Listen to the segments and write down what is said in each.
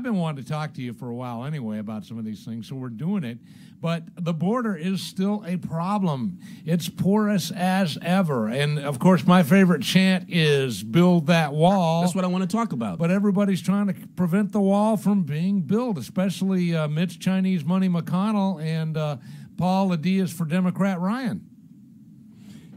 I've been wanting to talk to you for a while anyway about some of these things, so we're doing it. But the border is still a problem. It's porous as ever. And of course, my favorite chant is build that wall. That's what I want to talk about. But everybody's trying to prevent the wall from being built, especially uh, Mitch Chinese Money McConnell and uh, Paul Diaz for Democrat Ryan.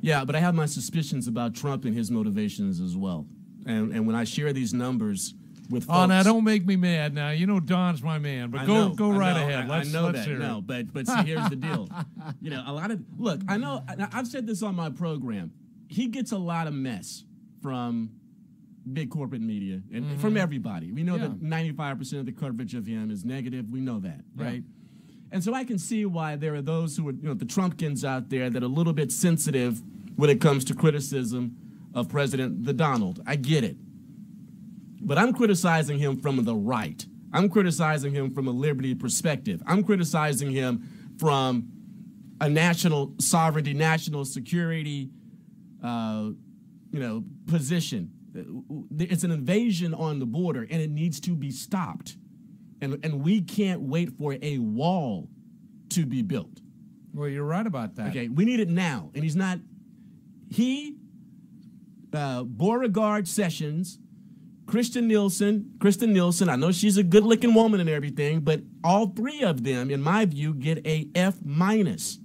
Yeah, but I have my suspicions about Trump and his motivations as well. And, and when I share these numbers with folks, Oh, now don't make me mad. Now you know Don's my man, but I go know, go right know, ahead. I, Let's, I know let's that. No, it. but but see, here's the deal. You know, a lot of look. I know. I've said this on my program. He gets a lot of mess from big corporate media and from everybody. We know Mm-hmm. Yeah. that 95% of the coverage of him is negative. We know that, right? And so I can see why there are those who are, you know, the Trumpkins out there that are a little bit sensitive when it comes to criticism of President the Donald. I get it. But I'm criticizing him from the right. I'm criticizing him from a liberty perspective. I'm criticizing him from a national sovereignty, national security, uh, you know, position. It's an invasion on the border, and it needs to be stopped. And and we can't wait for a wall to be built. Well, you're right about that. Okay, we need it now. And he's not. He, uh, Beauregard Sessions, Kristen Nielsen, Kristen Nielsen. I know she's a good-looking woman and everything, but all three of them, in my view, get a F minus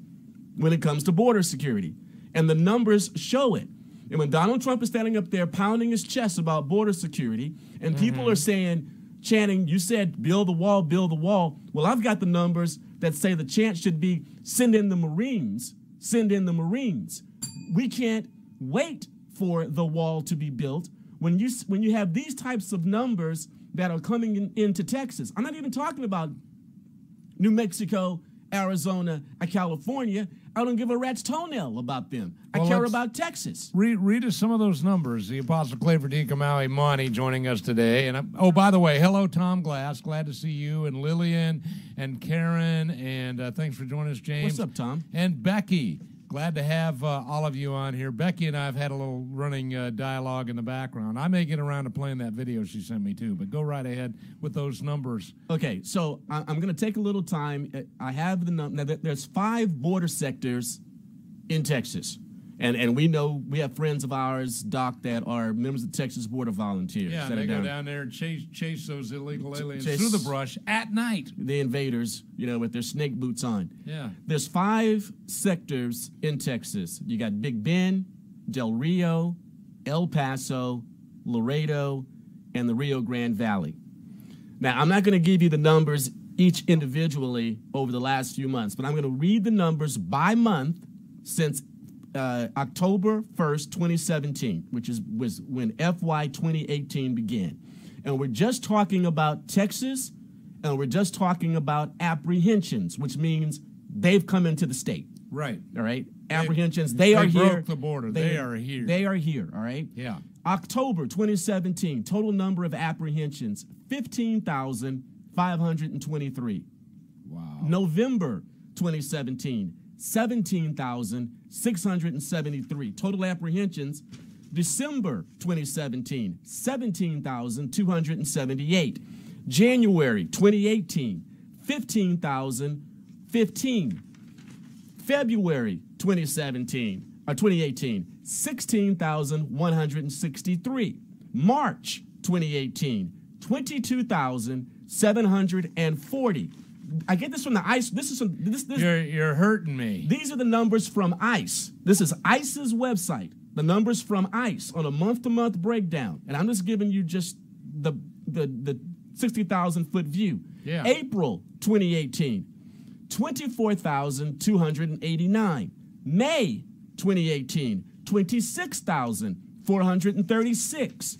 when it comes to border security, and the numbers show it. And when Donald Trump is standing up there pounding his chest about border security, and people mm-hmm. are saying, chanting, "You said build the wall, build the wall." Well, I've got the numbers that say the chance should be send in the Marines, send in the Marines. We can't wait for the wall to be built when you when you have these types of numbers that are coming in, into Texas. I'm not even talking about New Mexico, Arizona, and California. I don't give a rat's toenail about them. I Well, care about Texas. Read, read us some of those numbers. The Apostle Claver D. Kamau Monty joining us today. And I'm, oh, by the way, hello, Tom Glass. Glad to see you and Lillian and Karen. And uh, thanks for joining us, James. What's up, Tom? And Becky. Glad to have uh, all of you on here. Becky and I have had a little running uh, dialogue in the background. I may get around to playing that video she sent me too, but go right ahead with those numbers. Okay, so I- I'm going to take a little time. I have the number. Now, there's five border sectors in Texas. And, and we know we have friends of ours, Doc, that are members of the Texas Border Volunteers. Yeah, they go down there and chase chase those illegal aliens chase- through the brush at night. the invaders, you know, with their snake boots on. Yeah. There's five sectors in Texas. You got Big Bend, Del Rio, El Paso, Laredo, and the Rio Grande Valley. Now, I'm not going to give you the numbers each individually over the last few months, but I'm going to read the numbers by month since uh, October 1st, 2017, which is was when FY 2018 began. And we're just talking about Texas, and we're just talking about apprehensions, which means they've come into the state. Right. All right, apprehensions. They, are they here. broke the border. They are here. They are here. All right. Yeah. October 2017, total number of apprehensions 15,523. Wow. November 2017, 17,673. Total apprehensions, December 2017, 17,278. January 2018, 15,015. February 2017 or 2018, 16,163. March 2018, 22,740. I get this from the ICE. This is from this. this You're you're hurting me. these are the numbers from ICE. This is ICE's website. The numbers from ICE on a month-to-month breakdown, and I'm just giving you just the the the sixty thousand foot view. Yeah. April 2018, 24,289. May 2018, 26,436.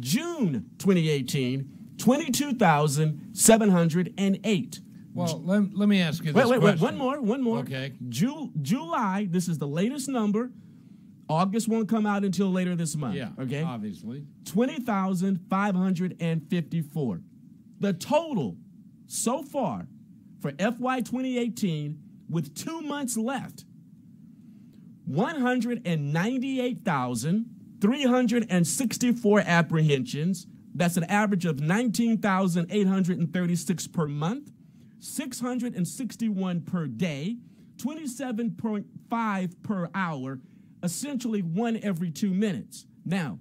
June 2018, 22,708. Well, let, let me ask you this Wait, wait, wait. One more, one more. Okay. Ju- July, this is the latest number. August won't come out until later this month. Yeah. Okay. Obviously. 20,554. The total so far for FY 2018, with two months left, 198,364 apprehensions, That's an average of 19,836 per month, 661 per day, 27.5 per hour, essentially one every two minutes. Now,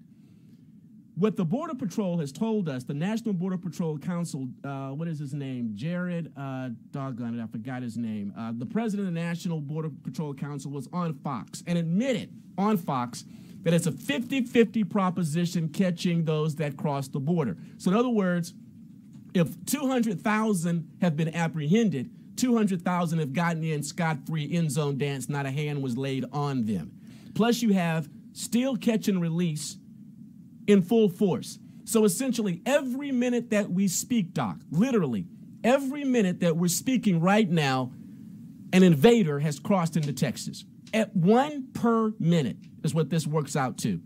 what the Border Patrol has told us, the National Border Patrol Council, uh, what is his name? Jared, uh, doggone it, I forgot his name. Uh, the president of the National Border Patrol Council was on Fox and admitted on Fox that it's a 50 50 proposition catching those that cross the border. So, in other words, if 200,000 have been apprehended, 200,000 have gotten in scot free end zone dance, not a hand was laid on them. Plus, you have still catch and release in full force. So essentially, every minute that we speak, Doc, literally, every minute that we're speaking right now, an invader has crossed into Texas. At one per minute is what this works out to.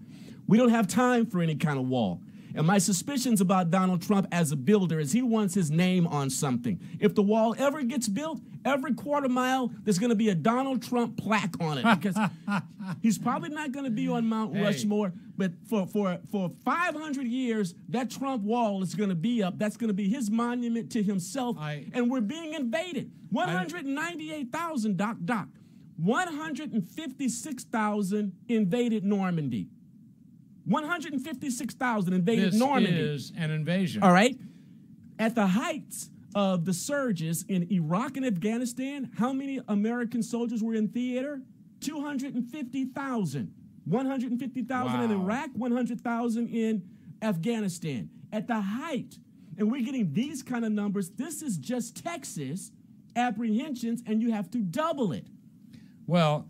We don't have time for any kind of wall. And my suspicions about Donald Trump as a builder is he wants his name on something. If the wall ever gets built, every quarter mile, there's going to be a Donald Trump plaque on it because he's probably not going to be on Mount hey. Rushmore. But for, for, for 500 years, that Trump wall is going to be up. That's going to be his monument to himself. I, and we're being invaded. 198,000, Doc, Doc. 156,000 invaded Normandy. 156,000 invaded this Normandy. This is an invasion. All right. At the heights of the surges in Iraq and Afghanistan, how many American soldiers were in theater? 250,000. 150,000 wow. in Iraq, 100,000 in Afghanistan. At the height, and we're getting these kind of numbers. This is just Texas apprehensions, and you have to double it. Well,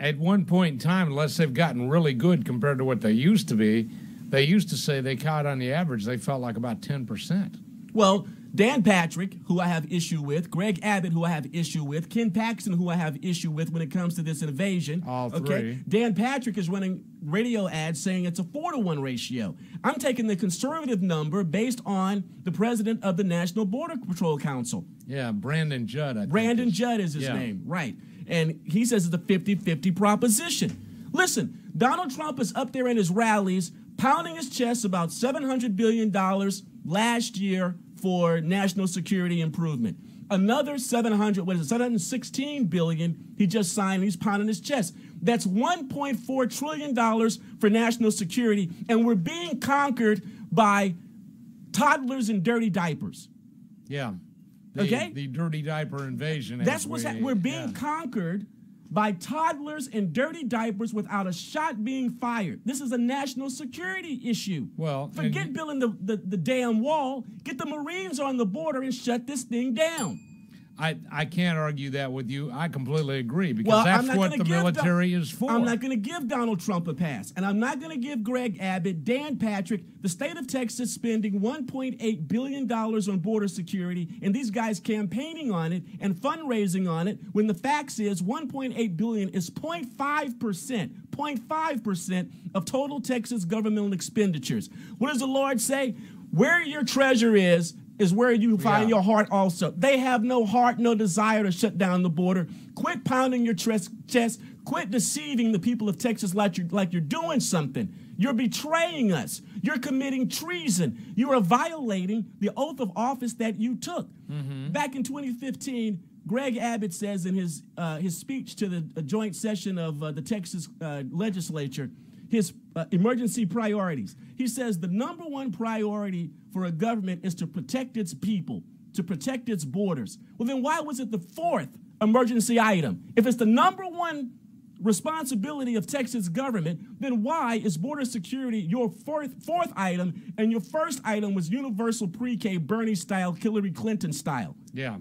at one point in time, unless they've gotten really good compared to what they used to be, they used to say they caught on the average, they felt like about 10%. Well, Dan Patrick, who I have issue with, Greg Abbott, who I have issue with, Ken Paxton, who I have issue with when it comes to this invasion. All three. Okay? Dan Patrick is running radio ads saying it's a four to one ratio. I'm taking the conservative number based on the president of the National Border Patrol Council. Yeah, Brandon Judd. I Brandon Judd is his yeah. name, right. And he says it's a 50 50 proposition. Listen, Donald Trump is up there in his rallies pounding his chest about $700 billion last year for national security improvement. Another 700, what is it, 716 billion he just signed, he's pounding his chest. That's 1.4 trillion dollars for national security, and we're being conquered by toddlers in dirty diapers. Yeah. The, okay? The dirty diaper invasion. That's what's we, we're being yeah. conquered by toddlers in dirty diapers without a shot being fired. This is a national security issue. Well, forget building the, the, the damn wall. Get the Marines on the border and shut this thing down. I, I can't argue that with you. I completely agree because well, that's what the military is for. I'm not going to give Donald Trump a pass. And I'm not going to give Greg Abbott, Dan Patrick, the state of Texas spending $1.8 billion on border security and these guys campaigning on it and fundraising on it when the facts is 1.8 billion is 0.5%, 0.5% of total Texas governmental expenditures. What does the Lord say? Where your treasure is, is where you find yeah. your heart also. They have no heart, no desire to shut down the border. Quit pounding your chest. Quit deceiving the people of Texas like you're, like you're doing something. You're betraying us. You're committing treason. You are violating the oath of office that you took. Mm-hmm. Back in 2015, Greg Abbott says in his, uh, his speech to the joint session of uh, the Texas uh, legislature, his uh, emergency priorities. He says the number one priority for a government is to protect its people, to protect its borders. Well, then why was it the fourth emergency item? If it's the number one responsibility of Texas government, then why is border security your fourth, fourth item and your first item was universal pre-K Bernie style, Hillary Clinton style? Yeah.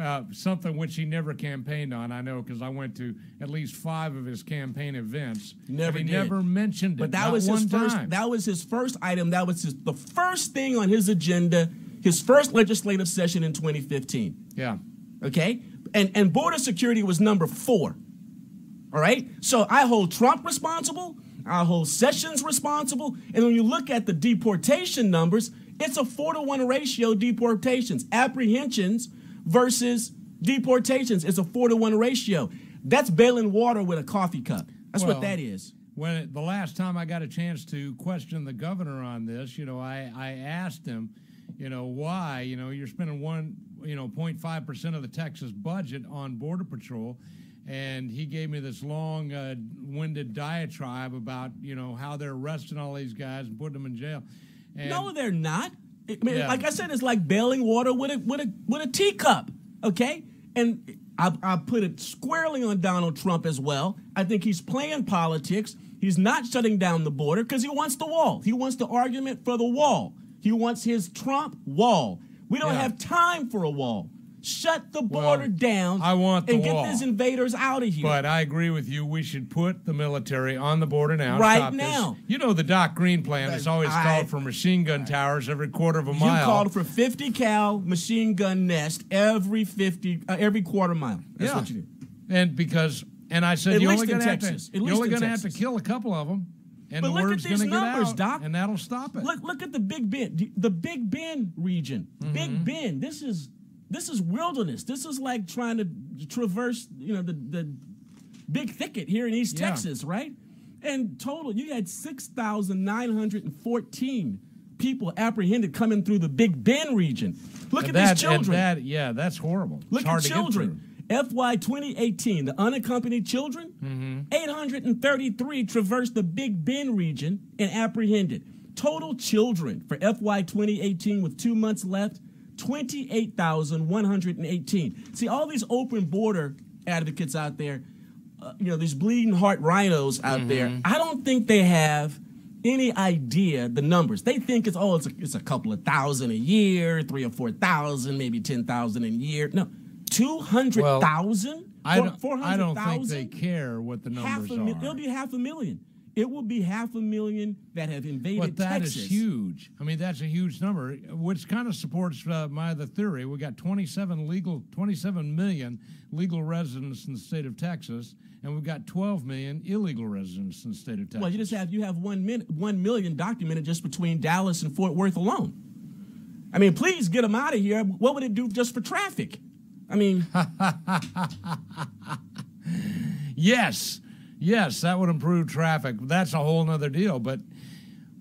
Uh, something which he never campaigned on. I know because I went to at least five of his campaign events. Never he did. never mentioned it. But that was his first. Time. That was his first item. That was his, the first thing on his agenda. His first legislative session in 2015. Yeah. Okay. And and border security was number four. All right. So I hold Trump responsible. I hold Sessions responsible. And when you look at the deportation numbers, it's a four to one ratio deportations. Apprehensions versus deportations It's a four to one ratio. That's bailing water with a coffee cup. That's well, what that is. when it, the last time I got a chance to question the governor on this, you know, I, I asked him, you know, why, you know, you're spending one, you know, 0.5 percent of the Texas budget on border patrol, and he gave me this long, uh, winded diatribe about, you know, how they're arresting all these guys and putting them in jail. And no, they're not. I mean, Yeah. like I said, it's like bailing water with a with a with a teacup. Okay, and I, I put it squarely on Donald Trump as well. I think he's playing politics. He's not shutting down the border because he wants the wall. He wants the argument for the wall. He wants his Trump wall. We don't Yeah. have time for a wall. Shut the Well, border down. I want the and get wall. these invaders out of here. But I agree with you. We should put the military on the border now. Right Stop this. now. You know the Doc Green plan is always I- called for machine gun towers every quarter of a you mile. called for 50 cal machine gun nest every 50 uh, every quarter mile. That's yeah. what you do. And because and I said At you're least only going to have to you're only going to have to kill a couple of them, and But the look at word's these going to get numbers, out, Doc. and that'll stop it. Look, look at the Big Bend, the Big Bend region. Mm-hmm. Big Bend. This is this is wilderness. This is like trying to traverse, you know, the the big thicket here in East Yeah. Texas, right? And total, you had six thousand nine hundred and fourteen people apprehended coming through the Big Bend region. Look And at that, these children. That, yeah, that's horrible. Look at children. FY 2018, the unaccompanied children, Mm-hmm. 833 traversed the Big Bend region and apprehended. Total children for FY 2018 with two months left, 28,118. See, all these open border advocates out there, uh, you know, these bleeding heart rhinos out there, Mm-hmm. I don't think they have any idea the numbers. They think it's, oh, it's a, it's a couple of thousand a year, three or 4,000, maybe 10,000 a year. No, 200,000? I Four- don't, I don't think they care what the half numbers a are. It'll be half a million. It will be half a million that have invaded But that is Texas. huge. I mean, that's a huge number, which kind of supports uh, my the theory. We got 27 legal, 27 million legal residents in the state of Texas, and we've got 12 million illegal residents in the state of Texas. Well, you just have you have one min, one million documented just between Dallas and Fort Worth alone. I mean, please get them out of here. What would it do just for traffic? I mean, Yes, yes, that would improve traffic. That's a whole nother deal. But,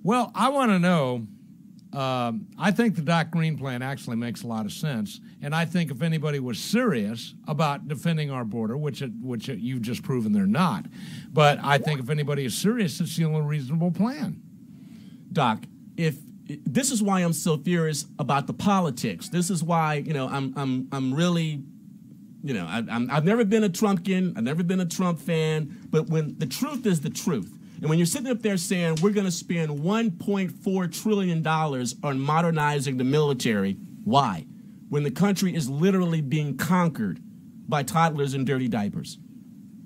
well, I want to know. Um, I think the Doc Green plan actually makes a lot of sense, and I think if anybody was serious about defending our border, which it, which it, you've just proven they're not, but I think if anybody is serious, it's the only reasonable plan. Doc, if this is why I'm so furious about the politics. This is why you know I'm I'm I'm really, you know, I, I'm, I've never been a Trumpkin. I've never been a Trump fan. But when the truth is the truth, and when you're sitting up there saying we're going to spend 1.4 trillion dollars on modernizing the military, why? When the country is literally being conquered by toddlers in dirty diapers,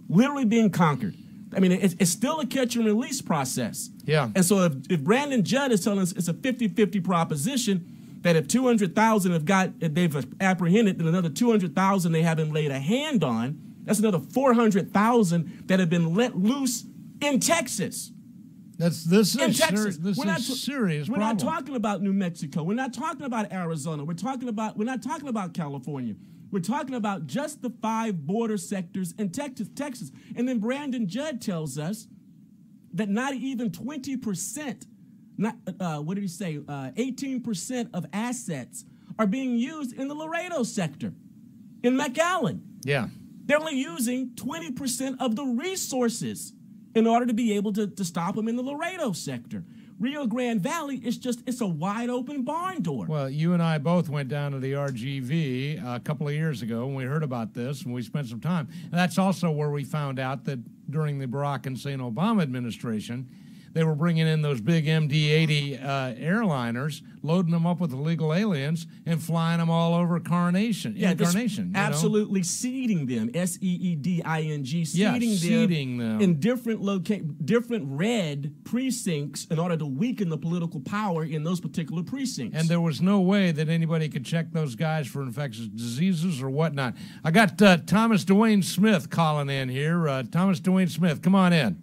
literally being conquered. I mean, it's, it's still a catch and release process. Yeah. And so if, if Brandon Judd is telling us it's a 50-50 proposition, that if 200,000 have got, they've apprehended, then another 200,000 they haven't laid a hand on, that's another 400,000 that have been let loose in Texas. That's this In is Texas. seri- this we're is not, serious We're problem. not talking about New Mexico. We're not talking about Arizona. We're talking about we're not talking about California. We're talking about just the five border sectors in Texas, Texas. And then Brandon Judd tells us that not even 20%, not uh, what did he say? Uh, 18% of assets are being used in the Laredo sector, in McAllen. yeah. They're only using 20% of the resources in order to be able to, to stop them in the Laredo sector. Rio Grande Valley is just, it's a wide open barn door. Well, you and I both went down to the RGV a couple of years ago and we heard about this and we spent some time. And that's also where we found out that during the Barack Hussein Obama administration, they were bringing in those big MD 80 uh, airliners, loading them up with illegal aliens, and flying them all over Carnation. just Incarnation. you know? absolutely seeding them, S E E D I N G, Yeah, seeding, seeding them. in different loca- different red precincts in order to weaken the political power in those particular precincts. And there was no way that anybody could check those guys for infectious diseases or whatnot. I got uh, Thomas Dwayne Smith calling in here. Uh, Thomas Dwayne Smith, come on in.